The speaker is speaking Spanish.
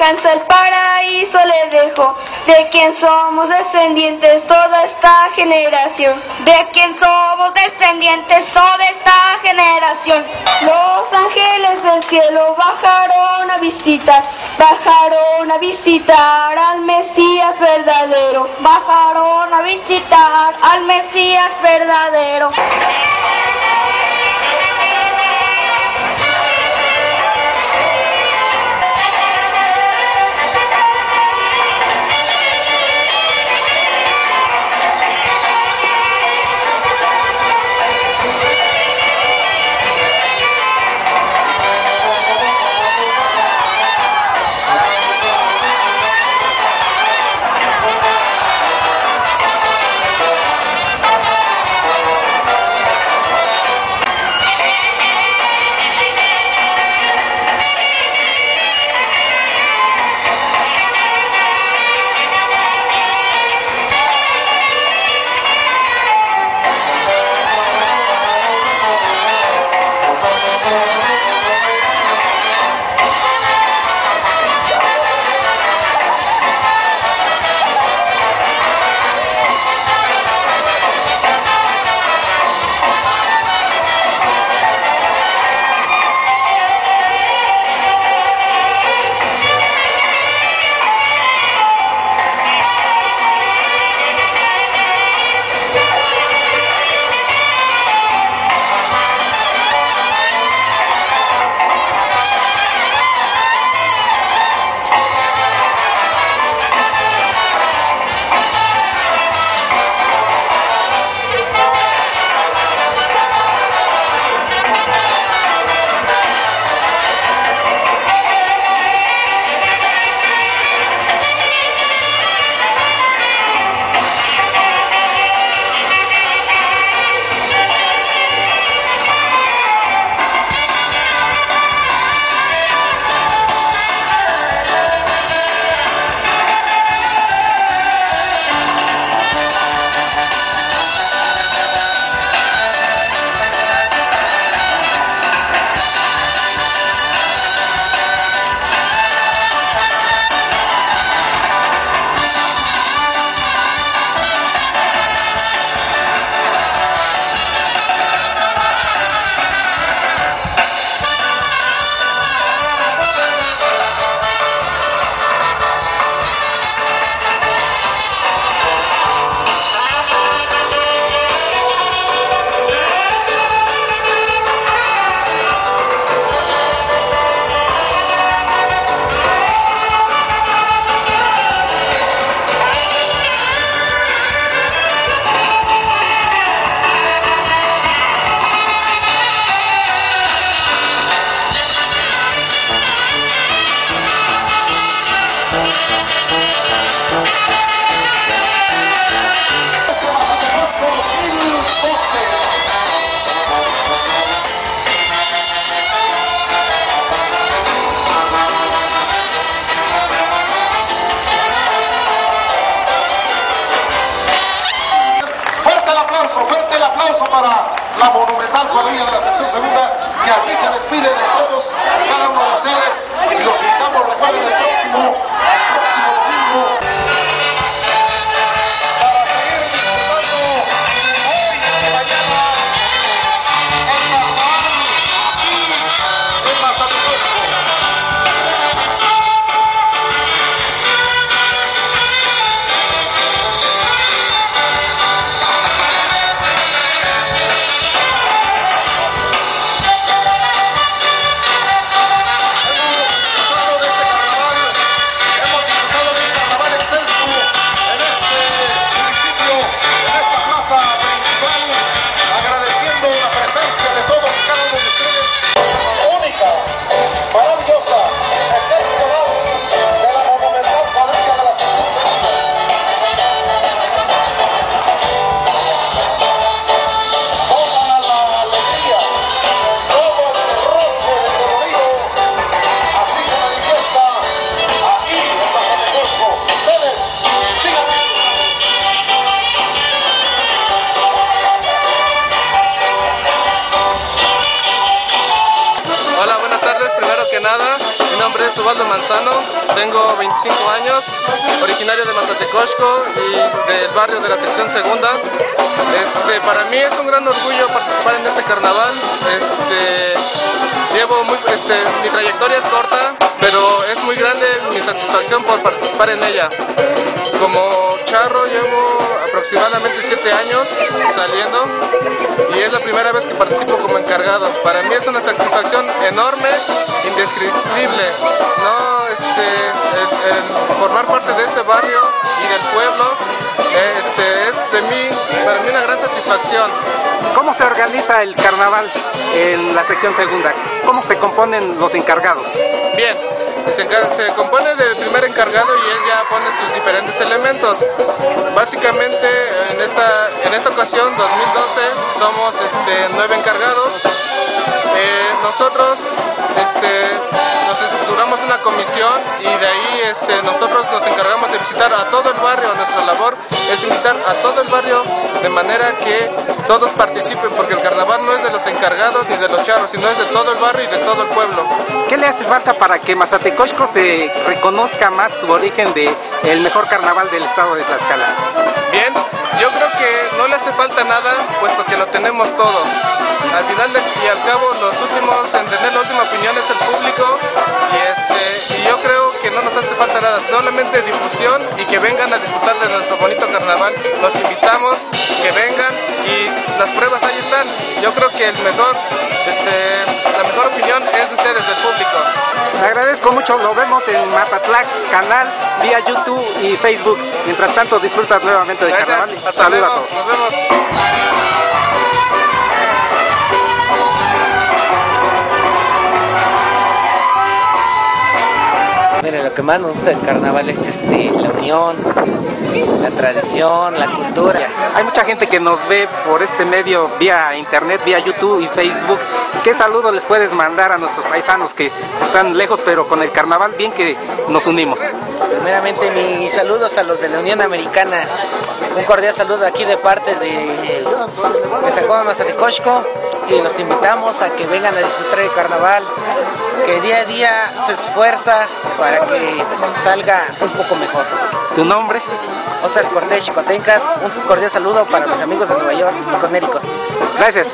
esperanza el paraíso le dejo, de quien somos descendientes toda esta generación, de quien somos descendientes toda esta generación. Los ángeles del cielo bajaron a visitar, bajaron a visitar al Mesías verdadero, bajaron a visitar al Mesías verdadero. Para la monumental cuadrilla de la sección segunda, que así se despide de todos cada uno de ustedes. Y los invitamos, recuerden, el el próximo domingo. Es Ubaldo Manzano, tengo 25 años, originario de Mazatecosco y del barrio de la sección segunda. Este, para mí es un gran orgullo participar en este carnaval. Este, llevo este, mi trayectoria es corta, pero es muy grande mi satisfacción por participar en ella. Como charro llevo aproximadamente 7 años saliendo y es la primera vez que participo como encargado. Para mí es una satisfacción enorme, indescriptible. ¿no? Este, formar parte de este barrio y del pueblo este, es de mí, para mí una gran satisfacción. ¿Cómo se organiza el carnaval en la sección segunda? ¿Cómo se componen los encargados? Bien, se, compone del primer encargado y él ya pone sus diferentes elementos. Básicamente en esta, en esta ocasión, 2012, somos este, nueve encargados. Eh, nosotros este, nos estructuramos una comisión y de ahí este, nosotros nos encargamos de visitar a todo el barrio. Nuestra labor es invitar a todo el barrio de manera que todos participen, porque el carnaval no es de los encargados ni de los charros, sino es de todo el barrio y de todo el pueblo. ¿Qué le hace falta para que Mazatecosco se reconozca más su origen de el mejor carnaval del estado de Tlaxcala? Bien, yo creo que no le hace falta nada, puesto que lo tenemos todo. Al final y al cabo, los últimos en tener la última opinión es el público y, nos hace falta nada, solamente difusión y que vengan a disfrutar de nuestro bonito carnaval. Los invitamos, que vengan y las pruebas ahí están. Yo creo que el mejor, este, la mejor opinión es de ustedes, del público. Le agradezco mucho, lo vemos en Mazatlax, canal, vía YouTube y Facebook. Mientras tanto, disfrutas nuevamente del carnaval. Hasta luego, nos vemos. Mire, lo que más nos gusta del carnaval es este, la unión, la tradición, la cultura. Hay mucha gente que nos ve por este medio vía internet, vía YouTube y Facebook. ¿Qué saludo les puedes mandar a nuestros paisanos que están lejos pero con el carnaval bien que nos unimos? Primeramente mis saludos a los de la Unión Americana. Un cordial saludo aquí de parte de, de San Juan Mazatecosco y los invitamos a que vengan a disfrutar el carnaval, que día a día se esfuerza para que salga un poco mejor. ¿Tu nombre? Oscar Cortés Chicotenca, un cordial saludo para mis amigos de Nueva York y conéricos. Gracias.